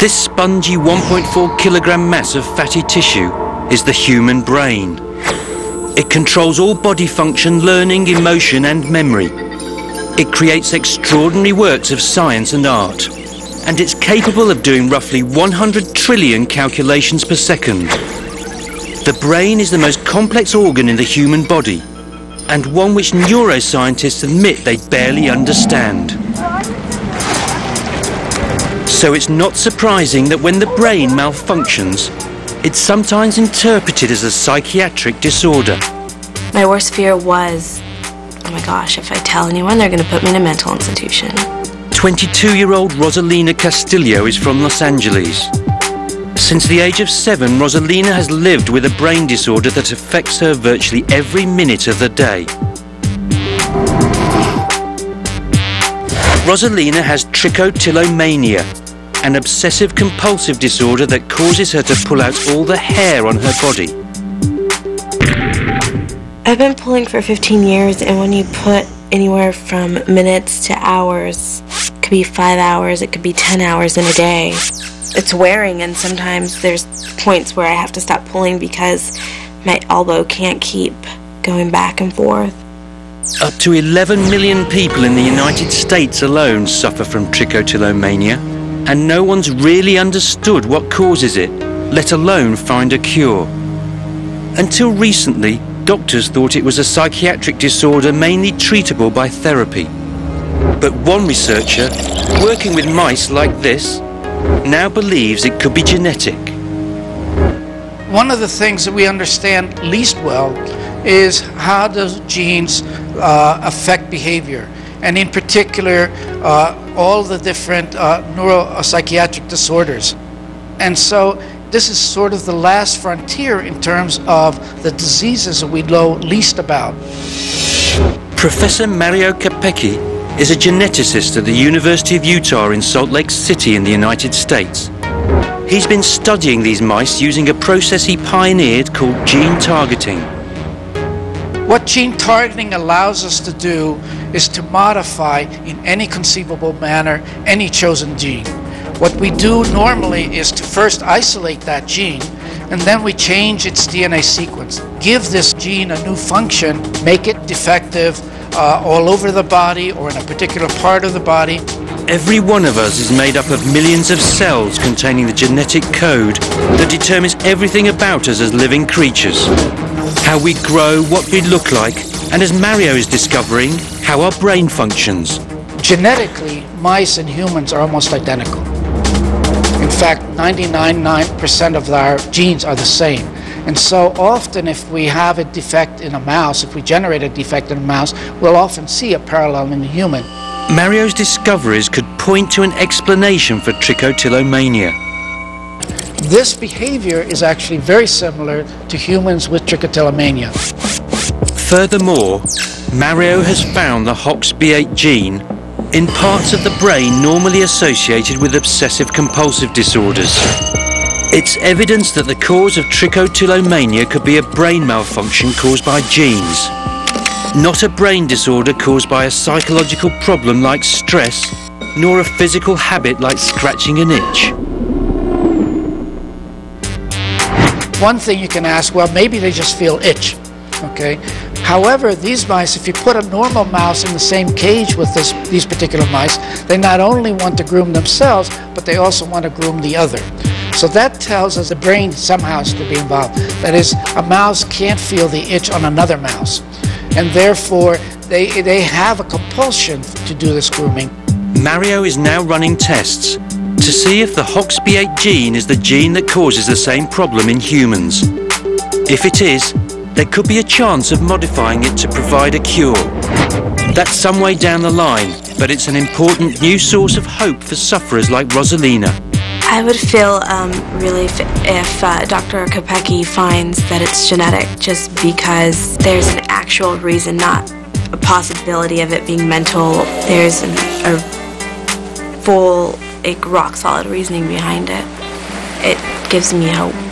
This spongy 1.4 kilogram mass of fatty tissue is the human brain. It controls all body function, learning, emotion and memory. It creates extraordinary works of science and art. And it's capable of doing roughly 100 trillion calculations per second. The brain is the most complex organ in the human body and one which neuroscientists admit they barely understand. So it's not surprising that when the brain malfunctions, it's sometimes interpreted as a psychiatric disorder. My worst fear was, oh my gosh, if I tell anyone, they're going to put me in a mental institution. 22-year-old Rosalina Castillo is from Los Angeles. Since the age of seven, Rosalina has lived with a brain disorder that affects her virtually every minute of the day. Rosalina has trichotillomania, an obsessive compulsive disorder that causes her to pull out all the hair on her body. I've been pulling for 15 years, and when you put anywhere from minutes to hours, it could be five hours, it could be 10 hours in a day. It's wearing, and sometimes there's points where I have to stop pulling because my elbow can't keep going back and forth. Up to 11 million people in the United States alone suffer from trichotillomania, and no one's really understood what causes it, let alone find a cure. Until recently, doctors thought it was a psychiatric disorder mainly treatable by therapy. But one researcher, working with mice like this, now believes it could be genetic. One of the things that we understand least well is how does genes uh, affect behavior, and in particular, uh, all the different uh, neuropsychiatric disorders. And so this is sort of the last frontier in terms of the diseases that we know least about. Professor Mario Capecchi is a geneticist at the University of Utah in Salt Lake City in the United States. He's been studying these mice using a process he pioneered called gene targeting. What gene targeting allows us to do is to modify in any conceivable manner any chosen gene. What we do normally is to first isolate that gene and then we change its DNA sequence. Give this gene a new function, make it defective uh, all over the body or in a particular part of the body. Every one of us is made up of millions of cells containing the genetic code that determines everything about us as living creatures how we grow, what we look like, and as Mario is discovering, how our brain functions. Genetically, mice and humans are almost identical. In fact, 99.9% of our genes are the same. And so often if we have a defect in a mouse, if we generate a defect in a mouse, we'll often see a parallel in the human. Mario's discoveries could point to an explanation for trichotillomania. This behavior is actually very similar to humans with trichotillomania. Furthermore, Mario has found the HOXB8 gene in parts of the brain normally associated with obsessive compulsive disorders. It's evidence that the cause of trichotillomania could be a brain malfunction caused by genes, not a brain disorder caused by a psychological problem like stress, nor a physical habit like scratching an itch. One thing you can ask, well, maybe they just feel itch, okay? However, these mice, if you put a normal mouse in the same cage with this, these particular mice, they not only want to groom themselves, but they also want to groom the other. So that tells us the brain somehow has to be involved. That is, a mouse can't feel the itch on another mouse. And therefore, they, they have a compulsion to do this grooming. Mario is now running tests to see if the HOXB8 gene is the gene that causes the same problem in humans. If it is, there could be a chance of modifying it to provide a cure. That's some way down the line, but it's an important new source of hope for sufferers like Rosalina. I would feel um, relief if uh, Dr. Capecchi finds that it's genetic just because there's an actual reason, not a possibility of it being mental. There's an, a full like rock solid reasoning behind it. It gives me hope.